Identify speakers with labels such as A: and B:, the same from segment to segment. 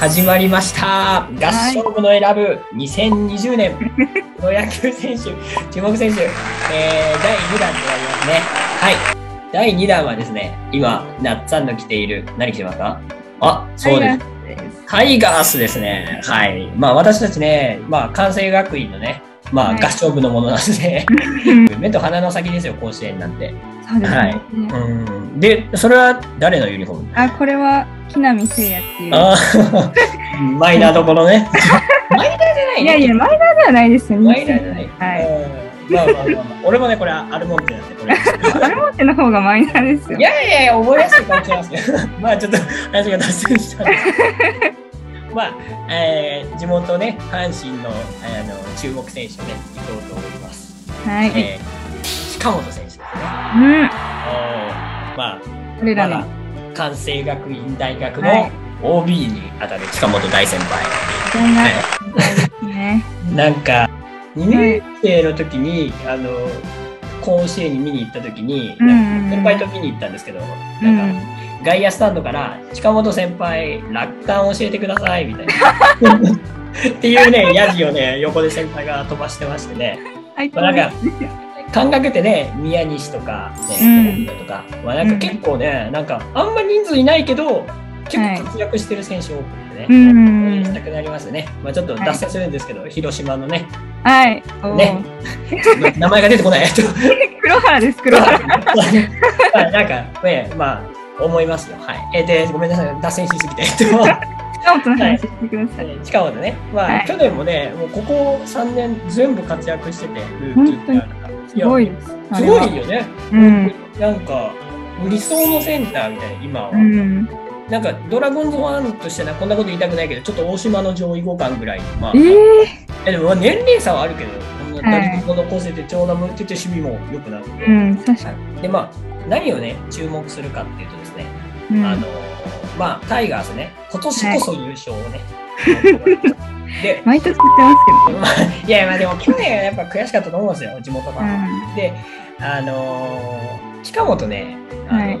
A: 始まりました。合唱部の選ぶ2020年 プロ野球選手注目選手、えー、第2弾となりますね。はい。第2弾はですね今なっつぁんの着ている何着てますか？あそうです。タイガースですね。はい。まあ私たちねまあ関西学院のねまあ、合唱部のものなんで、目と鼻の先ですよ、甲子園なんて。
B: そうですね。はい
A: うん、で、それは誰のユニフォーム？
B: あ、これは木浪聖也っていう。
A: あ マイナーどころね。マイナーじゃない、ね、
B: いやいや、マイナーではないですよね。
A: マイナーじゃない。はい。まあまあまあ、まあ、俺もね、これアルモンテなんで、これ。
B: アルモンテの方がマイナーですよ。
A: いやいやいや、覚えやすいかもしれません。まあちょっと話が脱線したんで。まあ、えー、地元ね、阪神のあの注目選手をね、いこうと思います。
B: はい。え
A: ー、近本選手ですね。
B: うん。
A: まあ、俺らの、関西学院大学の OB にあたる近本大先輩。
B: はいね、
A: なんか、2年生の時に、あの、甲子園に見に行った時に、先輩と見に行ったんですけど、なんか、うん外野スタンドから近本先輩楽観教えてくださいみたいな。っていうねヤジをね横で先輩が飛ばしてましてね、まあ、なんか感覚ってね宮西とかね、うん、とか、まあ、なんか結構ね、うん、なんかあんま人数いないけど結構活躍してる選手多くてね、はい、応援したくなりますね、まあ、ちょっと脱線するんですけど、はい、広島のね。
B: はい。
A: ね。名前が出てこない。
B: 黒原です黒原。
A: なんかねまあ思いますよ。はい。えー、で、ごめんなさい、脱線しすぎて。近
B: 本の話してください。はい、
A: 近本ね。まあ、はい、去年もね、もうここ3年全部活躍してて、
B: ルーキーすごいです。
A: すごいよね。うん、なんか、理想のセンターみたいな、今は。うんなんかドラゴンズファンとしてはこんなこと言いたくないけどちょっと大島の上位互換ぐらいまあ、えー、でも年齢差はあるけどこの打率も残せて長打も打ってて守備も良くなって、
B: うん、確かに
A: でまあ何をね注目するかっていうとですね、うん、あのまあタイガースね今年こそ優勝をね、
B: はい、で毎年言ってます
A: けど、ね、いやまあでも去年はやっぱ悔しかったと思うんですよ地元が、うん、であのー、近本ねあの、はい、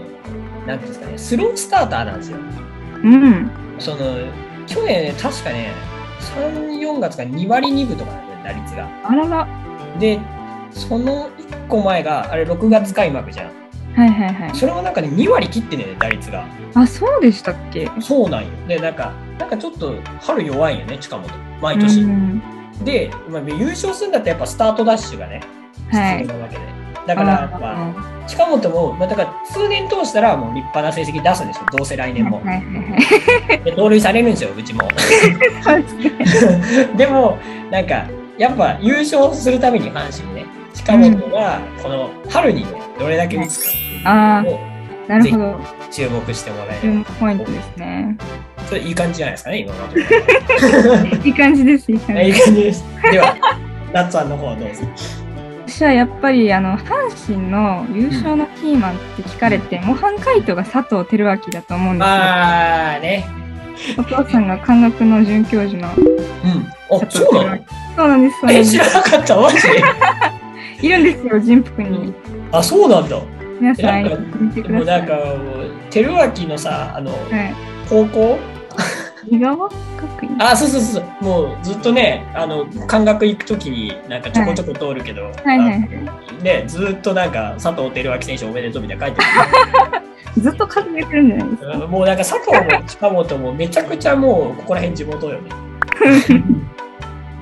A: なんていうんですかねスロースターターなんですよ、
B: うん、
A: その去年、ね、確かね34月が2割2分とかなんだよ打率が。
B: あらら。
A: でその1個前があれ6月開幕じゃん
B: はいはいはい。
A: それもなんかね、2割切ってね、打率が。
B: あ、そうでしたっけ？
A: そうなんよ。で、なんか、なんかちょっと春弱いよね、近本。毎年。で、まあ、優勝するんだったらやっぱスタートダッシュがね、必要なわけで。はい、だから、まあ、近本も、まあ、だから通年通したらもう立派な成績出すんですよ、どうせ来年も。で盗塁されるんですよ、うちも。でも、なんか、やっぱ優勝するために阪神ね、近本がこの春にね、どれだけ打つかっていうのを、
B: なるほど。
A: 注目してもらえ
B: る。ポイントですね。
A: それいい感じじゃないですかね、今まで。
B: いい感じです、いい感じ。
A: いい感じです。では、ナッツさんの方どうぞ。
B: 私はやっぱりあの阪神の優勝のキーマンって聞かれて、うん、模範解答が佐藤輝明だと思うんですよ。
A: ああね。
B: お父さんが科学の准教授の。
A: うん。あ、そうなの？
B: そうなんです。
A: え、知らなかった、マジ
B: いるんですよ、人福に。
A: あ、そうなんだ。
B: 皆さん、
A: 見てください。もうなんか、照明のさ、あの、はい、高校？あ、そうそうそう。もうずっとね、あの、感覚行くときに、なんかちょこちょこ通るけど、はい、はいはいね、ずっとなんか、佐藤輝明選手おめでとうみたいな書いて
B: ある。ずっと書いてるんじゃないですか？
A: もうなんか佐藤も近本もめちゃくちゃもうここら辺地元よね。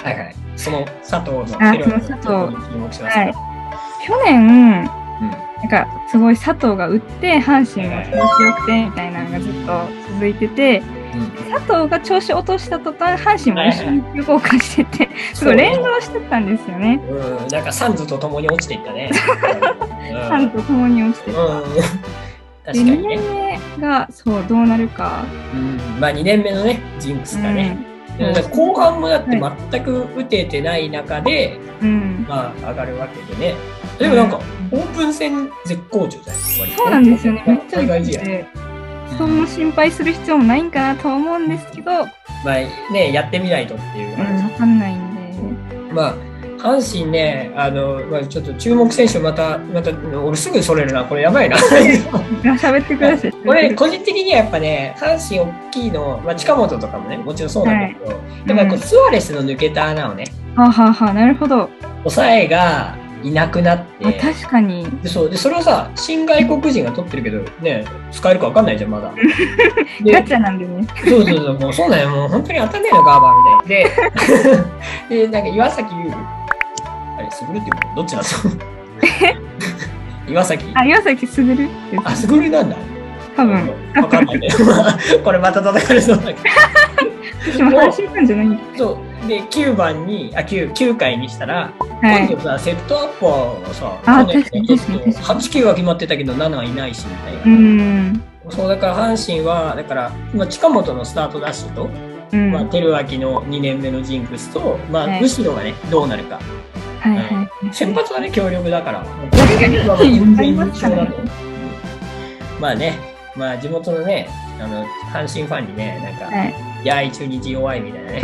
A: はいはい。その佐藤の
B: 輝明の佐藤。に注目します、はい、去年、うん、なんかすごい佐藤が打って阪神が調子よくてみたいなのがずっと続いてて、うん、佐藤が調子落とした途端阪神も一緒に急降下してて、はいはい、すごい連動してたんですよね。
A: うん、なんかサンズと共に落ちていったね。
B: サンズと共に落ちてた。うん。で2年目がそうどうなるか、
A: うん、まあ2年目のねジンクスがね、後半もだって全く打ててない中で、はい、まあ上がるわけでね。でもなんか、オープン戦絶好調じゃないです
B: か。そうなんですよね。めっちゃ大事で。そんな心配する必要もないんかなと思うんですけど。
A: まあね、やってみないとっていう
B: 感じ。わ、うん、かんないんで。
A: まあ、阪神ね、あの、まあ、ちょっと注目選手また、また、俺すぐそれるな、これやばいな。
B: 喋ってください。
A: 俺、個人的にはやっぱね、阪神大きいの、まあ、近本とかもね、もちろんそうなんだけど、はい、やっぱりスアレスの抜けた穴をね、
B: はははなるほど。
A: 抑えがいなくなって、
B: 確かに
A: でそうでそれをさ、新外国人が取ってるけど、ね、使えるか分かんないじゃん、まだ。
B: ガチャなんでね。
A: そうそうそう、もうそうだよ、もう本当に当たんねえの、ガーバーみたいな。で、でなんか岩崎優あれ、すぐるっていうのどっちなんですか？岩崎？
B: あ、岩崎すぐる
A: あ、すぐるなんだ。
B: 多分。
A: わかんないね。これまた叩かれそうだけど。
B: でも阪神ファンじゃない
A: そう。で、9番に、あ、9、9回にしたら、はい、今度さ、セットアッパーがさ、
B: あ、確かに確かに。8、
A: 9は決まってたけど、7はいないし、みたいな。うん。そう、だから阪神は、だから、今、近本のスタートダッシュと、うん、まあ、照明の2年目のジンクスと、まあ、はい、むしろがね、どうなるか。はいはい、先発はね、強力だから。まあね、まあ地元のね、あの阪神ファンにね、なんか、はい、いや、中日弱いみたいなね、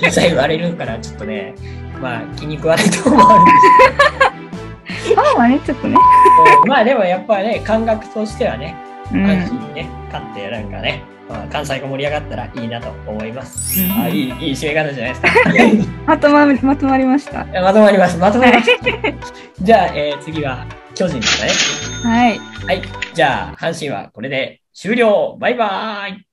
A: 実際言われるから、ちょっとね、まあ気に食わないところもあるんですけど。ファン
B: はね、ちょっとね。
A: まあでもやっぱね、感覚としてはね、阪神にね、勝って、なんかね、まあ、関西が盛り上がったらいいなと思います。うん、あいい、いい締め方じゃないですか。
B: まとままとまりました。
A: まとまります。まとまりました。じゃあ、えー、次は巨人ですかね。
B: はい。
A: はい。じゃあ、阪神はこれで終了バイバーイ